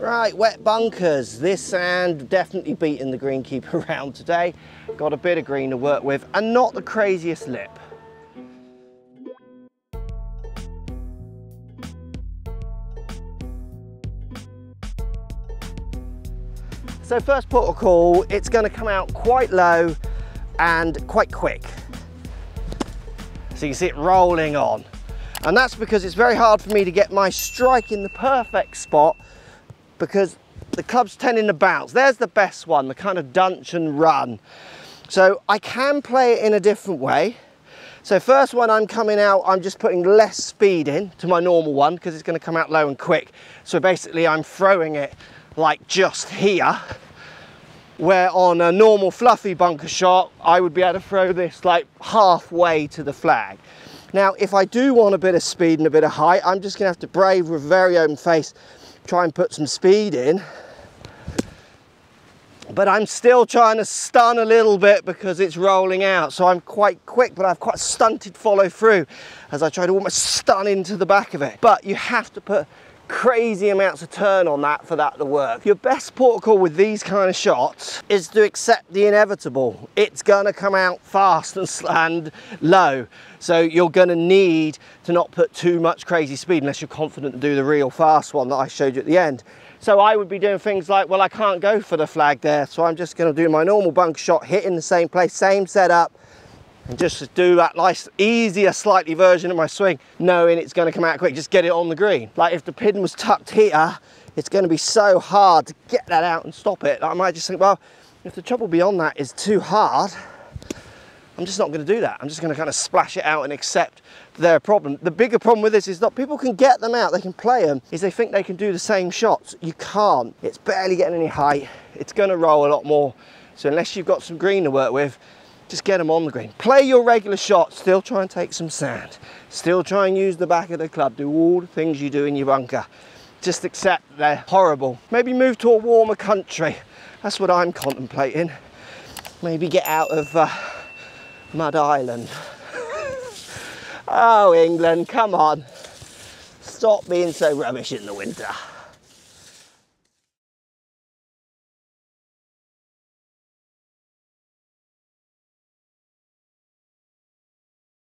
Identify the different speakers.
Speaker 1: Right, wet bunkers. This sand definitely beating the greenkeeper around today. Got a bit of green to work with and not the craziest lip. So first port of call, it's gonna come out quite low and quite quick. So you see it rolling on. And that's because it's very hard for me to get my strike in the perfect spot because the club's tending to bounce. There's the best one, the kind of dunch and run. So I can play it in a different way. So first one I'm coming out, I'm just putting less speed in to my normal one because it's going to come out low and quick. So basically I'm throwing it like just here where on a normal fluffy bunker shot I would be able to throw this like halfway to the flag. Now if I do want a bit of speed and a bit of height I'm just gonna have to brave with very open face try and put some speed in but I'm still trying to stun a little bit because it's rolling out. So I'm quite quick but I've quite stunted follow through as I try to almost stun into the back of it. But you have to put crazy amounts of turn on that for that to work. Your best protocol with these kind of shots is to accept the inevitable. It's gonna come out fast and, and low. So you're gonna need to not put too much crazy speed unless you're confident to do the real fast one that I showed you at the end. So I would be doing things like, well, I can't go for the flag there. So I'm just gonna do my normal bunk shot, hit in the same place, same setup, and just do that nice, easier slightly version of my swing, knowing it's gonna come out quick, just get it on the green. Like if the pin was tucked here, it's gonna be so hard to get that out and stop it. I might just think, well, if the trouble beyond that is too hard, I'm just not gonna do that. I'm just gonna kind of splash it out and accept their problem. The bigger problem with this is that people can get them out, they can play them, is they think they can do the same shots. You can't. It's barely getting any height. It's gonna roll a lot more. So unless you've got some green to work with, just get them on the green. Play your regular shot, still try and take some sand. Still try and use the back of the club. Do all the things you do in your bunker. Just accept they're horrible. Maybe move to a warmer country. That's what I'm contemplating. Maybe get out of uh, Mud Island. oh, England, come on. Stop being so rubbish in the winter.